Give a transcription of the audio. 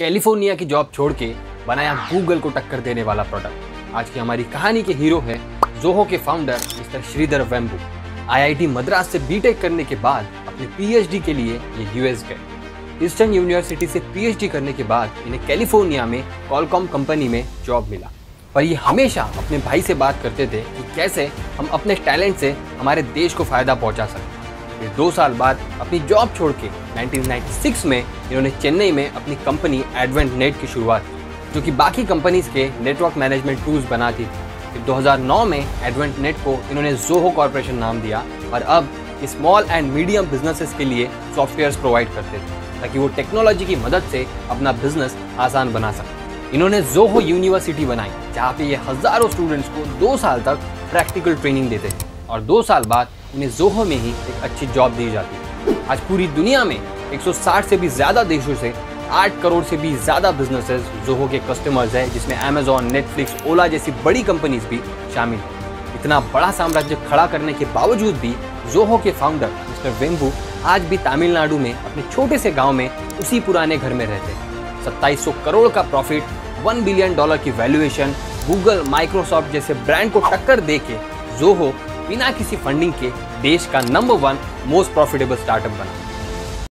California की job छोड़ के बनाया गूगल को टक्कर देने वाला प्रोडक्ट आज की हमारी कहानी के हीरो है जोहो के founder mister Sridhar Vembu. IIT Madras से बीटेक करने के बाद अपने पीएचडी के लिए ये यूएस गए। ईस्टर्न यूनिवर्सिटी से पीएचडी करने के बाद इन्हें कैलिफ़ोर्निया में कॉलकॉम कंपनी में जॉब मिला। पर ये हमेशा अपने भाई से बात करते थे कि कैसे हम अपने टैलेंट से हमारे देश को फ़ायदा पहुँचा सकते फिर दो साल बाद अपनी जॉब छोड़ के 1996 में इन्होंने चेन्नई में अपनी कंपनी एडवेंट नेट की शुरुआत की, जो कि बाकी कंपनीज़ के नेटवर्क मैनेजमेंट टूल्स बनाती थी। फिर 2009 में एडवेंट नेट को इन्होंने जोहो कॉरपोरेशन नाम दिया और अब स्मॉल एंड मीडियम बिजनेसेस के लिए सॉफ्टवेयर प्रोवाइड करते थे, ताकि वो टेक्नोलॉजी की मदद से अपना बिज़नेस आसान बना सके। इन्होंने जोहो यूनिवर्सिटी बनाई, जहाँ पे ये हज़ारों स्टूडेंट्स को दो साल तक प्रैक्टिकल ट्रेनिंग देते थे। और दो साल बाद उन्हें जोहो में ही एक अच्छी जॉब दी जाती। है आज पूरी दुनिया में 160 से भी ज़्यादा देशों से 8 करोड़ से भी ज़्यादा बिजनेसेस जोहो के कस्टमर्स हैं, जिसमें अमेजोन नेटफ्लिक्स ओला जैसी बड़ी कंपनीज़ भी शामिल हैं। इतना बड़ा साम्राज्य खड़ा करने के बावजूद भी जोहो के फाउंडर मिस्टर वेम्बू आज भी तमिलनाडु में, अपने छोटे से गाँव में, उसी पुराने घर में रहते हैं। सत्ताईस करोड़ का प्रॉफिट वन बिलियन डॉलर की वैल्यूएशन गूगल माइक्रोसॉफ्ट जैसे ब्रांड को टक्कर दे के जोहो बिना किसी फंडिंग के देश का number one most profitable startup बना।